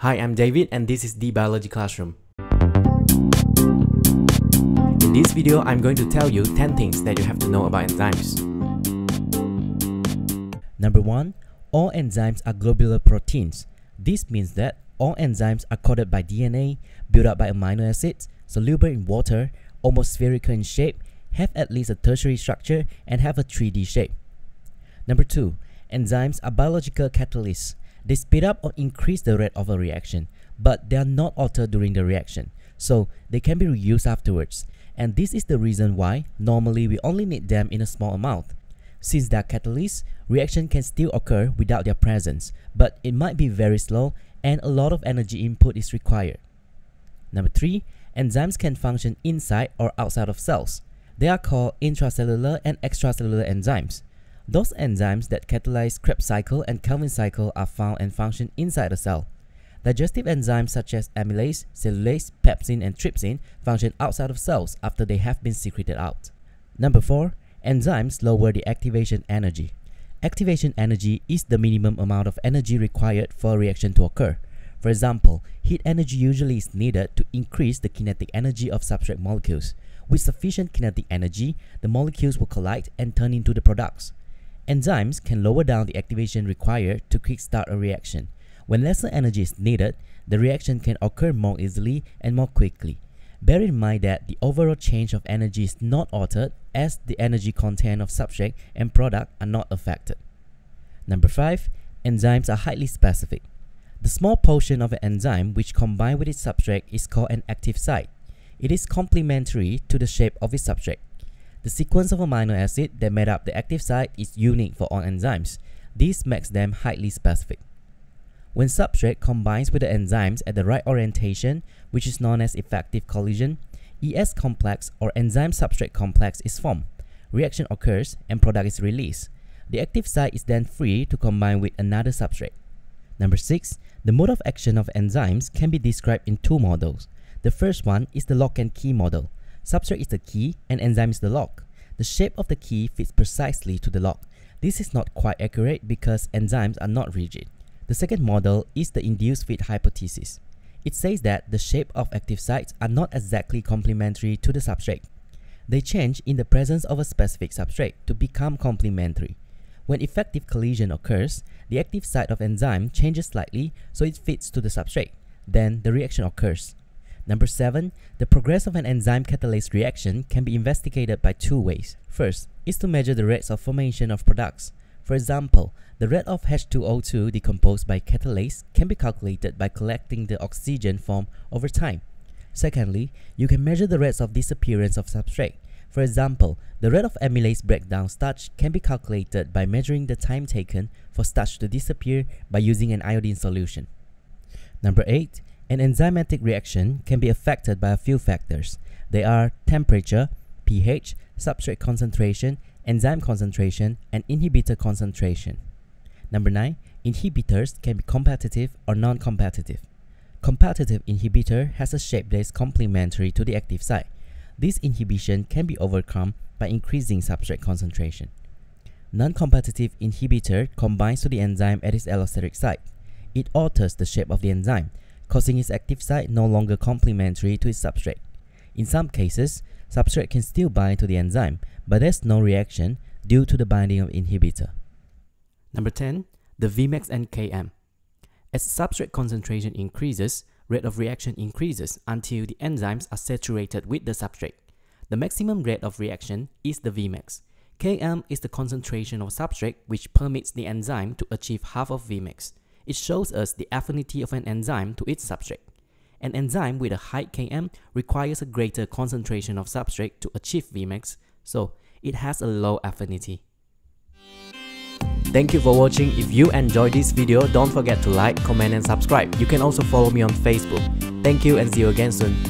Hi, I'm David and this is the Biology Classroom. In this video, I'm going to tell you 10 things that you have to know about enzymes. Number 1. All enzymes are globular proteins. This means that all enzymes are coded by DNA, built up by amino acids, soluble in water, almost spherical in shape, have at least a tertiary structure, and have a 3D shape. Number 2. Enzymes are biological catalysts. They speed up or increase the rate of a reaction, but they are not altered during the reaction, so they can be reused afterwards. And this is the reason why normally we only need them in a small amount. Since they are catalysts, reaction can still occur without their presence, but it might be very slow and a lot of energy input is required. Number 3. Enzymes can function inside or outside of cells. They are called intracellular and extracellular enzymes. Those enzymes that catalyze Krebs cycle and Calvin cycle are found and function inside the cell. Digestive enzymes such as amylase, cellulase, pepsin, and trypsin function outside of cells after they have been secreted out. Number 4. Enzymes lower the activation energy. Activation energy is the minimum amount of energy required for a reaction to occur. For example, heat energy usually is needed to increase the kinetic energy of substrate molecules. With sufficient kinetic energy, the molecules will collide and turn into the products. Enzymes can lower down the activation required to kickstart a reaction. When lesser energy is needed, the reaction can occur more easily and more quickly. Bear in mind that the overall change of energy is not altered as the energy content of substrate and product are not affected. Number 5. Enzymes are highly specific. The small portion of an enzyme which combine with its substrate is called an active site. It is complementary to the shape of its substrate. The sequence of amino acid that made up the active site is unique for all enzymes. This makes them highly specific. When substrate combines with the enzymes at the right orientation, which is known as effective collision, ES complex or enzyme substrate complex is formed. Reaction occurs and product is released. The active site is then free to combine with another substrate. Number 6. The mode of action of enzymes can be described in two models. The first one is the lock and key model. Substrate is the key and enzyme is the lock. The shape of the key fits precisely to the lock. This is not quite accurate because enzymes are not rigid. The second model is the induced fit hypothesis. It says that the shape of active sites are not exactly complementary to the substrate. They change in the presence of a specific substrate to become complementary. When effective collision occurs, the active site of enzyme changes slightly so it fits to the substrate. Then the reaction occurs. Number 7. The progress of an enzyme catalase reaction can be investigated by two ways. First is to measure the rates of formation of products. For example, the rate of H2O2 decomposed by catalase can be calculated by collecting the oxygen formed over time. Secondly, you can measure the rates of disappearance of substrate. For example, the rate of amylase breakdown starch can be calculated by measuring the time taken for starch to disappear by using an iodine solution. Number 8. An enzymatic reaction can be affected by a few factors. They are temperature, pH, substrate concentration, enzyme concentration, and inhibitor concentration. Number 9. Inhibitors can be competitive or non-competitive. Competitive inhibitor has a shape that is complementary to the active site. This inhibition can be overcome by increasing substrate concentration. Non-competitive inhibitor combines to the enzyme at its allosteric site. It alters the shape of the enzyme, causing its active site no longer complementary to its substrate. In some cases, substrate can still bind to the enzyme, but there's no reaction due to the binding of inhibitor. Number 10. The Vmax and Km. As substrate concentration increases, rate of reaction increases until the enzymes are saturated with the substrate. The maximum rate of reaction is the Vmax. Km is the concentration of substrate which permits the enzyme to achieve half of Vmax. It shows us the affinity of an enzyme to its substrate. An enzyme with a high Km requires a greater concentration of substrate to achieve Vmax, so it has a low affinity. Thank you for watching. If you enjoyed this video, don't forget to like, comment and subscribe. You can also follow me on Facebook. Thank you and see you again soon.